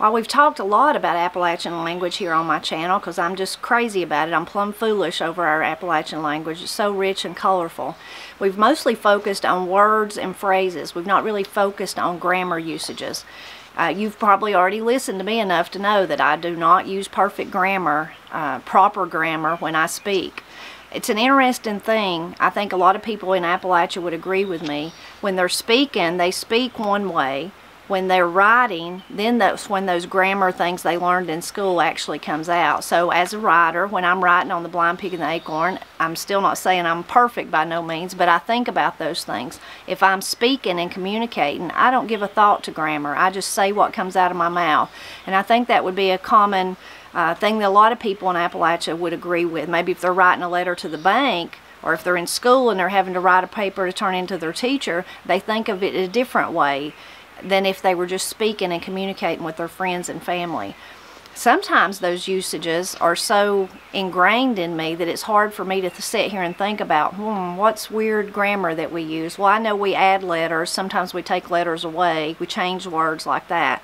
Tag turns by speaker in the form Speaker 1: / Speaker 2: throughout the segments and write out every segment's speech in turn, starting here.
Speaker 1: Well, we've talked a lot about Appalachian language here on my channel because I'm just crazy about it. I'm plumb foolish over our Appalachian language. It's so rich and colorful. We've mostly focused on words and phrases. We've not really focused on grammar usages. Uh, you've probably already listened to me enough to know that I do not use perfect grammar, uh, proper grammar, when I speak. It's an interesting thing. I think a lot of people in Appalachia would agree with me. When they're speaking, they speak one way when they're writing, then that's when those grammar things they learned in school actually comes out. So as a writer, when I'm writing on the blind pig and the acorn, I'm still not saying I'm perfect by no means, but I think about those things. If I'm speaking and communicating, I don't give a thought to grammar. I just say what comes out of my mouth. And I think that would be a common uh, thing that a lot of people in Appalachia would agree with. Maybe if they're writing a letter to the bank, or if they're in school and they're having to write a paper to turn into their teacher, they think of it a different way than if they were just speaking and communicating with their friends and family. Sometimes those usages are so ingrained in me that it's hard for me to sit here and think about, hmm, what's weird grammar that we use? Well, I know we add letters. Sometimes we take letters away. We change words like that.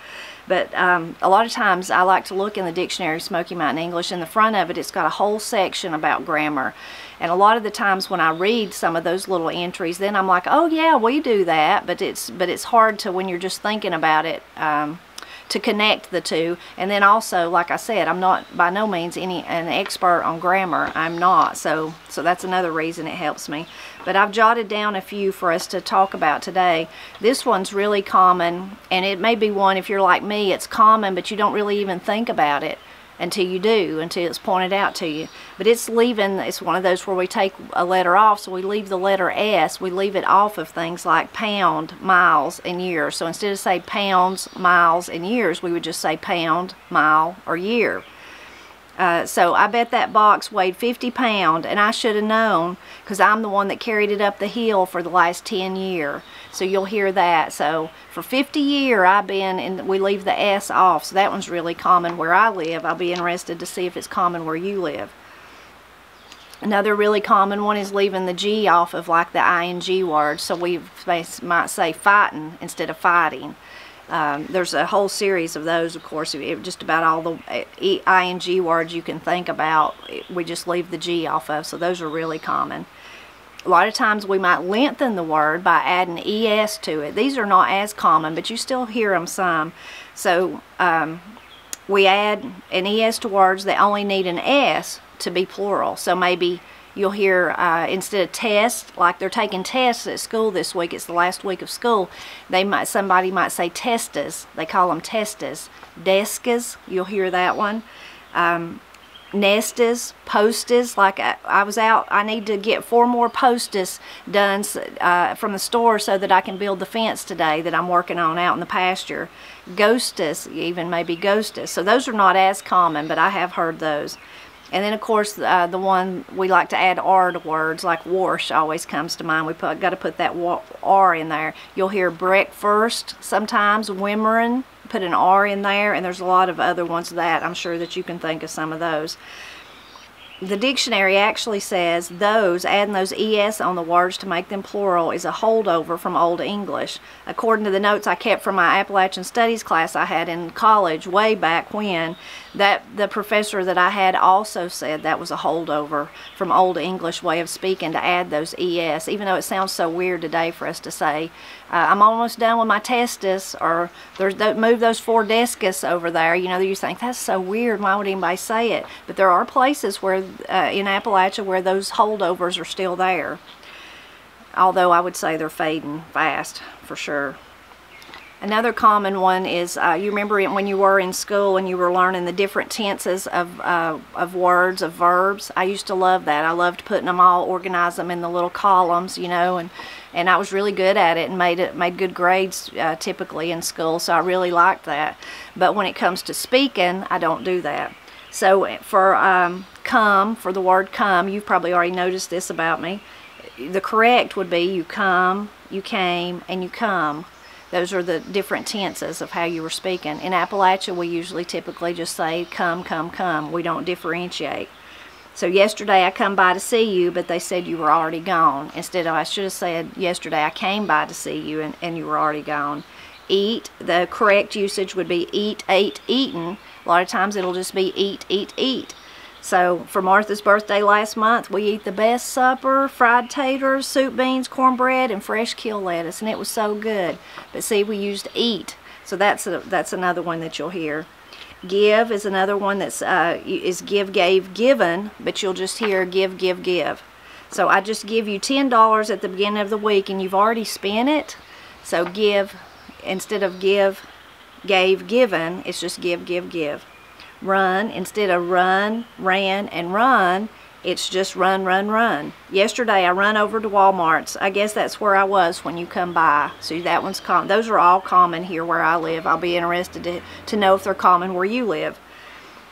Speaker 1: But um, a lot of times I like to look in the dictionary Smoky Mountain English. In the front of it, it's got a whole section about grammar. And a lot of the times when I read some of those little entries, then I'm like, oh yeah, we do that. But it's but it's hard to when you're just thinking about it. Um, to connect the two. And then also like I said I'm not by no means any an expert on grammar. I'm not. So so that's another reason it helps me. But I've jotted down a few for us to talk about today. This one's really common and it may be one if you're like me it's common but you don't really even think about it until you do, until it's pointed out to you. But it's leaving, it's one of those where we take a letter off, so we leave the letter S, we leave it off of things like pound, miles, and years. So instead of say pounds, miles, and years, we would just say pound, mile, or year. Uh, so I bet that box weighed 50 pound and I should have known because I'm the one that carried it up the hill for the last 10 year. So you'll hear that. So for 50 year I've been, and we leave the S off. So that one's really common where I live. I'll be interested to see if it's common where you live. Another really common one is leaving the G off of like the ing word. So we might say fighting instead of fighting. Um, there's a whole series of those, of course, just about all the ing words you can think about, we just leave the G off of, so those are really common. A lot of times we might lengthen the word by adding ES to it. These are not as common, but you still hear them some. So um, we add an ES to words that only need an S to be plural. So maybe you'll hear uh, instead of test, like they're taking tests at school this week, it's the last week of school, they might somebody might say testas. They call them testas. Deskas, you'll hear that one. Um, nestas, postas, like I, I, was out, I need to get four more postas done uh, from the store so that I can build the fence today that I'm working on out in the pasture. Ghostas, even maybe ghostas. So those are not as common, but I have heard those. And then, of course, uh, the one we like to add R to words, like wash always comes to mind. We put got to put that R in there. You'll hear breakfast sometimes, wimmering, put an R in there, and there's a lot of other ones that I'm sure that you can think of some of those the dictionary actually says those, adding those es on the words to make them plural, is a holdover from Old English. According to the notes I kept from my Appalachian Studies class I had in college way back when, that the professor that I had also said that was a holdover from Old English way of speaking to add those es, even though it sounds so weird today for us to say, uh, I'm almost done with my testis, or move those four descus over there. You know, you think that's so weird. Why would anybody say it? But there are places where uh, in Appalachia where those holdovers are still there. Although I would say they're fading fast for sure. Another common one is, uh, you remember when you were in school and you were learning the different tenses of, uh, of words, of verbs? I used to love that. I loved putting them all, organize them in the little columns, you know, and, and I was really good at it and made it made good grades uh, typically in school, so I really liked that. But when it comes to speaking, I don't do that. So for um, come, for the word come, you've probably already noticed this about me. The correct would be you come, you came, and you come. Those are the different tenses of how you were speaking. In Appalachia, we usually typically just say come, come, come. We don't differentiate. So yesterday I come by to see you, but they said you were already gone. Instead of I should have said yesterday I came by to see you and, and you were already gone. Eat, the correct usage would be eat, ate, eaten. A lot of times it'll just be eat, eat, eat. So for Martha's birthday last month, we eat the best supper, fried taters, soup beans, cornbread, and fresh kale lettuce, and it was so good. But see, we used eat, so that's a, that's another one that you'll hear. Give is another one that's uh, is give, gave, given, but you'll just hear give, give, give. So I just give you $10 at the beginning of the week, and you've already spent it. So give, instead of give, gave, given, it's just give, give, give run instead of run, ran, and run. It's just run, run, run. Yesterday I run over to Walmart's. I guess that's where I was when you come by. See, that one's common. Those are all common here where I live. I'll be interested to, to know if they're common where you live.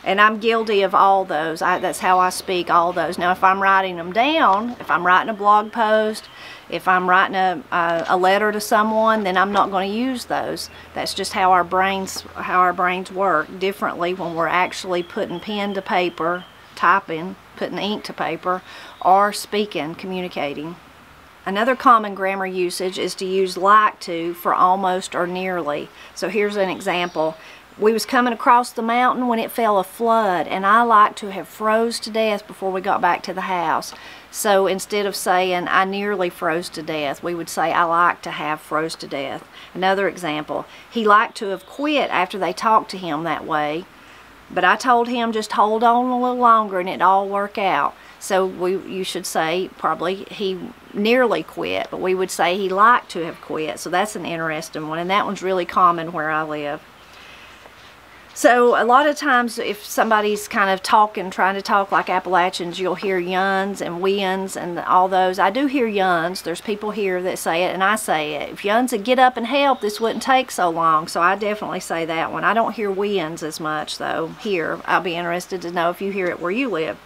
Speaker 1: And I'm guilty of all those. I, that's how I speak, all those. Now, if I'm writing them down, if I'm writing a blog post, if I'm writing a, a, a letter to someone, then I'm not going to use those. That's just how our brains how our brains work differently when we're actually putting pen to paper, typing, putting ink to paper, or speaking, communicating. Another common grammar usage is to use like to for almost or nearly. So here's an example we was coming across the mountain when it fell a flood and I like to have froze to death before we got back to the house. So instead of saying I nearly froze to death, we would say I like to have froze to death. Another example, he liked to have quit after they talked to him that way, but I told him just hold on a little longer and it'd all work out. So we, you should say probably he nearly quit, but we would say he liked to have quit. So that's an interesting one, and that one's really common where I live. So a lot of times if somebody's kind of talking, trying to talk like Appalachians, you'll hear yuns and weans and all those. I do hear yuns. There's people here that say it and I say it. If yuns would get up and help, this wouldn't take so long. So I definitely say that one. I don't hear weans as much though here. I'll be interested to know if you hear it where you live.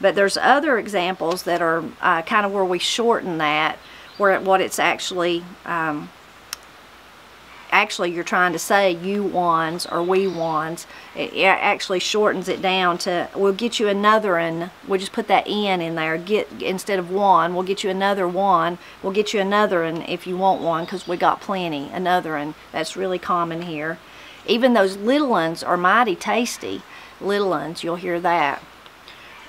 Speaker 1: But there's other examples that are uh, kind of where we shorten that, where what it's actually um, actually you're trying to say you ones or we ones. It, it actually shortens it down to, we'll get you another and we'll just put that in in there. Get Instead of one, we'll get you another one. We'll get you another and if you want one because we got plenty. Another and that's really common here. Even those little ones are mighty tasty. Little ones, you'll hear that.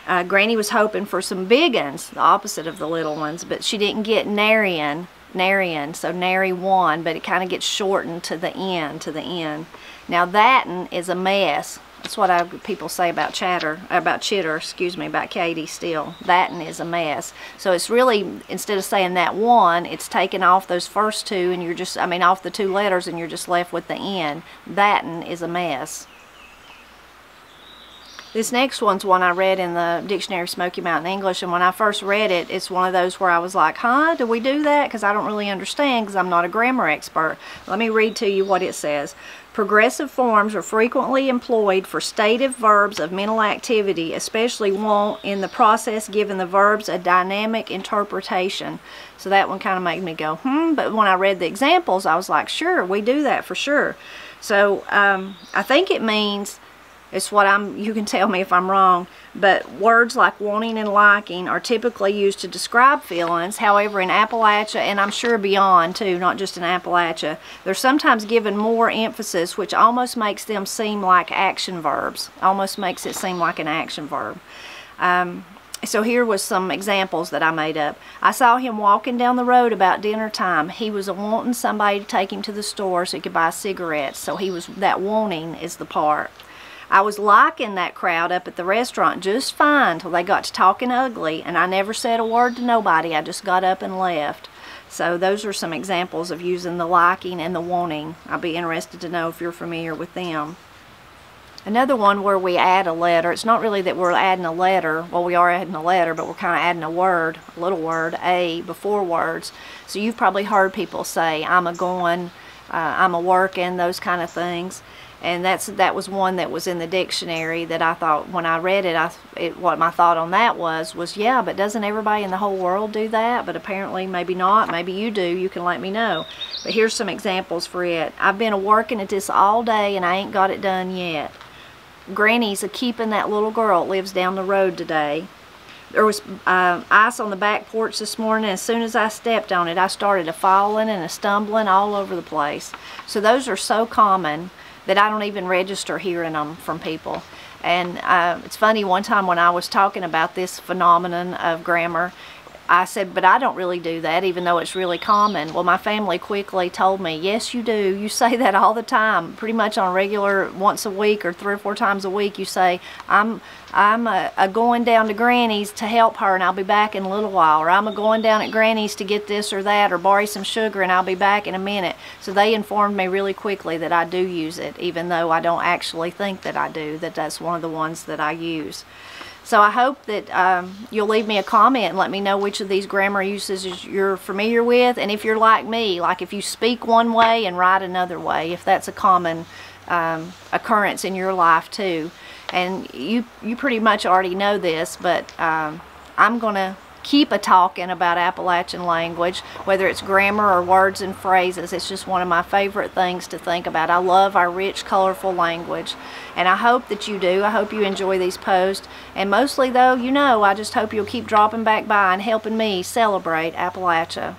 Speaker 1: Uh, Granny was hoping for some big ones, the opposite of the little ones, but she didn't get narian narian, so nary one, but it kind of gets shortened to the end, to the end. Now that'n is a mess. That's what I, people say about chatter, about Chitter, excuse me, about Katie still. That'n is a mess. So it's really, instead of saying that one, it's taking off those first two and you're just, I mean off the two letters and you're just left with the end. That'n is a mess. This next one's one I read in the Dictionary of Smoky Mountain English, and when I first read it, it's one of those where I was like, huh, do we do that? Because I don't really understand because I'm not a grammar expert. Let me read to you what it says. Progressive forms are frequently employed for stative verbs of mental activity, especially won't in the process giving the verbs a dynamic interpretation. So that one kind of made me go, hmm, but when I read the examples, I was like, sure, we do that for sure. So um, I think it means it's what I'm, you can tell me if I'm wrong, but words like wanting and liking are typically used to describe feelings. However, in Appalachia, and I'm sure beyond too, not just in Appalachia, they're sometimes given more emphasis, which almost makes them seem like action verbs. Almost makes it seem like an action verb. Um, so here was some examples that I made up. I saw him walking down the road about dinner time. He was wanting somebody to take him to the store so he could buy cigarettes. So he was, that wanting is the part. I was liking that crowd up at the restaurant just fine till they got to talking ugly, and I never said a word to nobody. I just got up and left. So those are some examples of using the liking and the wanting. I'd be interested to know if you're familiar with them. Another one where we add a letter. It's not really that we're adding a letter. Well, we are adding a letter, but we're kind of adding a word, a little word, a, before words. So you've probably heard people say, I'm a going, uh, I'm a working, those kind of things and that's that was one that was in the dictionary that I thought when I read it, I it, what my thought on that was was yeah, but doesn't everybody in the whole world do that? But apparently maybe not. Maybe you do. You can let me know. But here's some examples for it. I've been a working at this all day and I ain't got it done yet. Granny's a keeping that little girl lives down the road today. there was uh, ice on the back porch this morning. As soon as I stepped on it, I started a falling and a stumbling all over the place. So those are so common that I don't even register hearing them from people. And uh, it's funny, one time when I was talking about this phenomenon of grammar, I said, but I don't really do that, even though it's really common. Well, my family quickly told me, yes, you do. You say that all the time, pretty much on regular, once a week or three or four times a week. You say, I'm, I'm a, a going down to Granny's to help her, and I'll be back in a little while. Or I'm a going down at Granny's to get this or that, or borrow some sugar, and I'll be back in a minute. So they informed me really quickly that I do use it, even though I don't actually think that I do. That that's one of the ones that I use. So I hope that um, you'll leave me a comment and let me know which of these grammar uses you're familiar with. And if you're like me, like if you speak one way and write another way, if that's a common um, occurrence in your life too. And you, you pretty much already know this, but um, I'm going to keep a talking about Appalachian language, whether it's grammar or words and phrases. It's just one of my favorite things to think about. I love our rich, colorful language, and I hope that you do. I hope you enjoy these posts, and mostly though, you know, I just hope you'll keep dropping back by and helping me celebrate Appalachia.